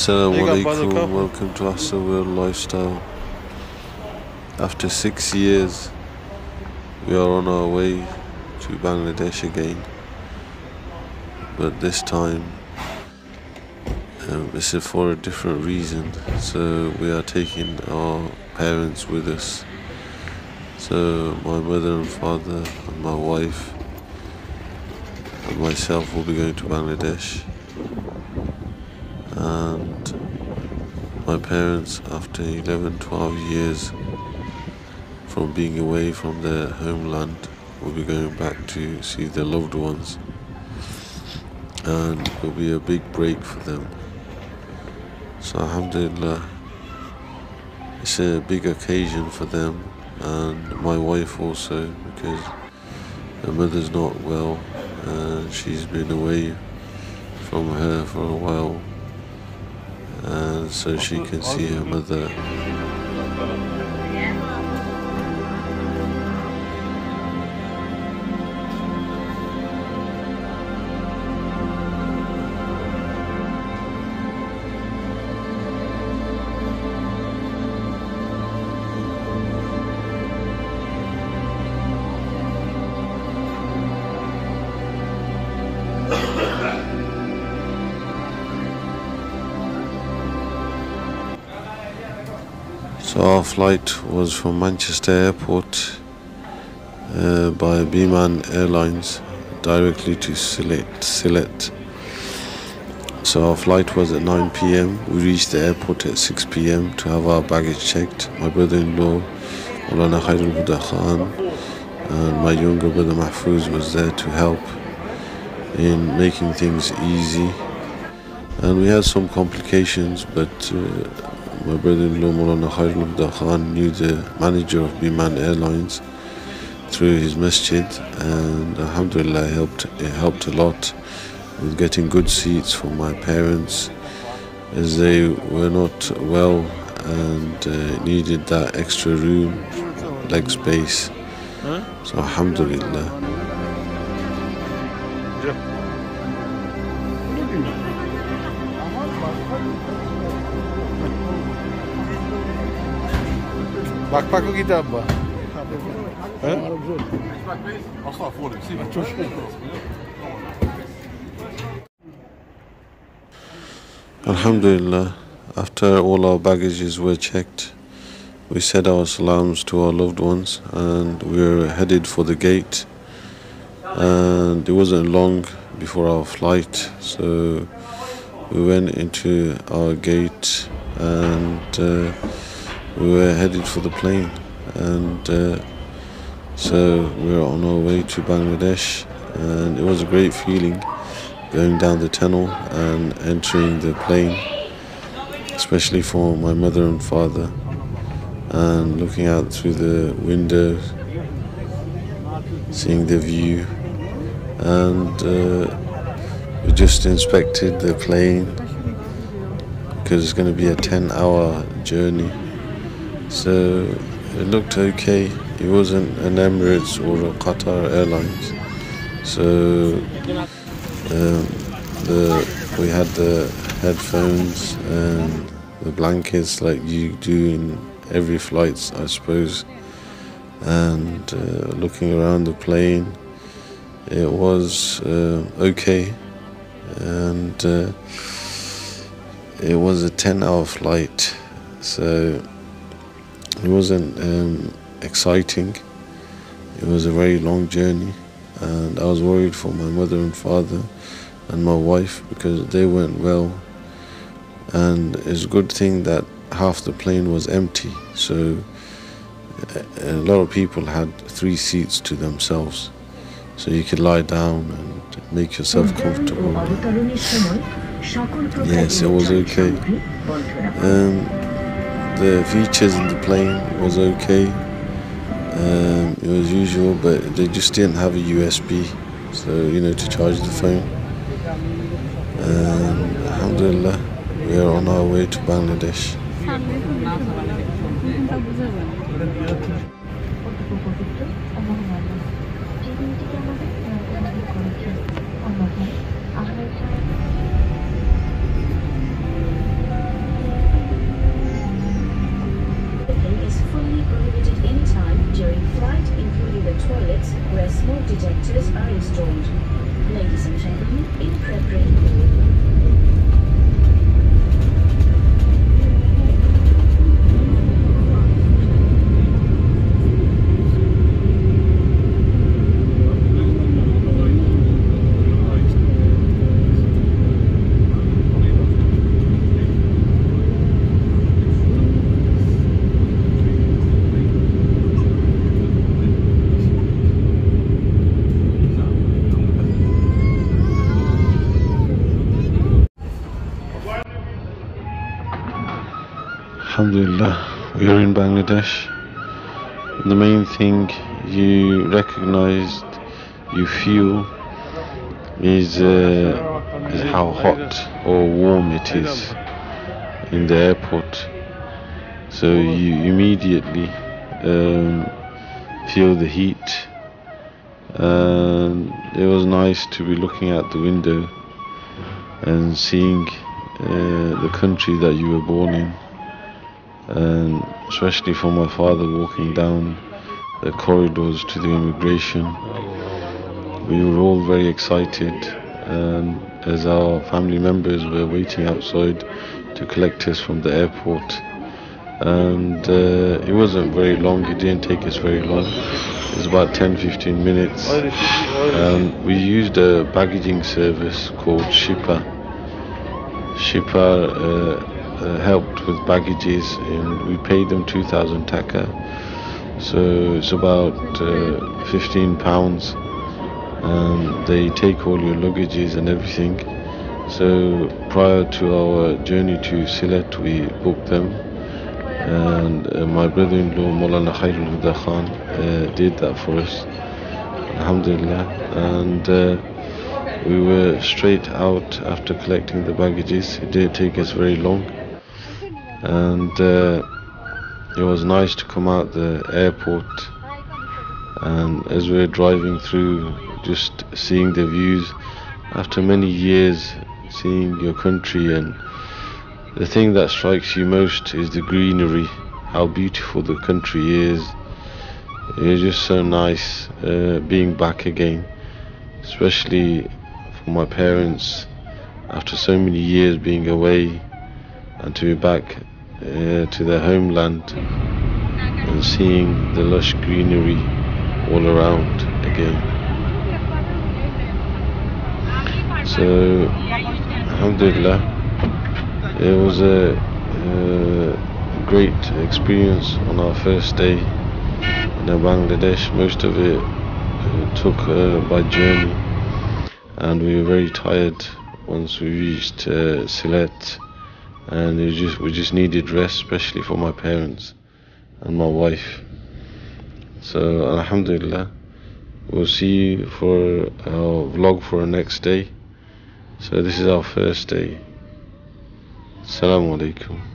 Assalamu You alaikum, welcome to AHSA World Lifestyle. After six years, we are on our way to Bangladesh again. But this time, um, this is for a different reason. So we are taking our parents with us. So my mother and father and my wife and myself will be going to Bangladesh. And my parents, after 11 12 years from being away from their homeland, will be going back to see their loved ones. And it will be a big break for them. So, Alhamdulillah, it's a big occasion for them and my wife also because her mother's not well and she's been away from her for a while and so she can see her mother So our flight was from Manchester Airport uh, by Biman Airlines directly to. Sylhet. So our flight was at 9 p.m. We reached the airport at 6 p.m. to have our baggage checked. My brother-in-law, Maulana Khairul Huda Khan, and my younger brother Mahfouz was there to help in making things easy. And we had some complications, but uh, my brother-in-law Maulana Khairul Khan knew the manager of Biman Airlines through his masjid and alhamdulillah helped it helped a lot with getting good seats for my parents as they were not well and uh, needed that extra room leg space. So alhamdulillah Backpacken geht aber. Hä? Alhamdulillah, after all our baggages were checked, we said our salams to our loved ones and we were headed for the gate. And it wasn't long before our flight, so we went into our gate and uh, we were headed for the plane. And uh, so we were on our way to Bangladesh, and it was a great feeling going down the tunnel and entering the plane, especially for my mother and father, and looking out through the window, seeing the view, and uh, we just inspected the plane because it's going to be a 10 hour journey. So it looked okay. It wasn't an Emirates or a Qatar Airlines. So um, the we had the headphones and the blankets like you do in every flight, I suppose. And uh, looking around the plane, it was uh, okay, and uh, it was a ten-hour flight, so it wasn't um, exciting. It was a very long journey, and I was worried for my mother and father and my wife because they weren't well. And it's a good thing that half the plane was empty, so a a lot of people had three seats to themselves, so you could lie down and make yourself comfortable. Yes, it was okay. Um, the features in the plane was okay. Um, it was usual, but they just didn't have a USB, so you know to charge the phone. And alhamdulillah, we are on our way to Bangladesh. flight, including the toilets, where smoke detectors are installed. Ladies and gentlemen, in preparation. Alhamdulillah, we are in Bangladesh. The main thing you recognized, you feel, is, uh, is how hot or warm it is in the airport. So you immediately um, feel the heat. And it was nice to be looking out the window and seeing uh, the country that you were born in and especially for my father walking down the corridors to the immigration. We were all very excited, and as our family members were waiting outside to collect us from the airport. And uh, it wasn't very long, it didn't take us very long. It was about 10 15 minutes. And we used a baggaging service called Shipper. Shipper uh, uh, helped with baggages and we paid them 2000 taka. So it's about uh, 15 pounds. And they take all your luggages and everything. So prior to our journey to Sylhet we booked them. And uh, my brother-in-law Maulana Khairul Huda Khan uh, did that for us. Alhamdulillah. And uh, we were straight out after collecting the baggages. It didn't take us very long and uh, it was nice to come out the airport. And as we were driving through just seeing the views after many years seeing your country and the thing that strikes you most is the greenery how beautiful the country is. It's just so nice uh, being back again especially for my parents after so many years being away and to be back uh, to their homeland and seeing the lush greenery all around again. So, Alhamdulillah, it was a, uh great experience on our first day in Bangladesh. Most of it uh, took uh, by journey, and we were very tired once we reached uh, Sylhet and it just we just needed rest, especially for my parents and my wife. So Alhamdulillah, we'll see you for our vlog for our next day. So this is our first day. Assalamu alaikum.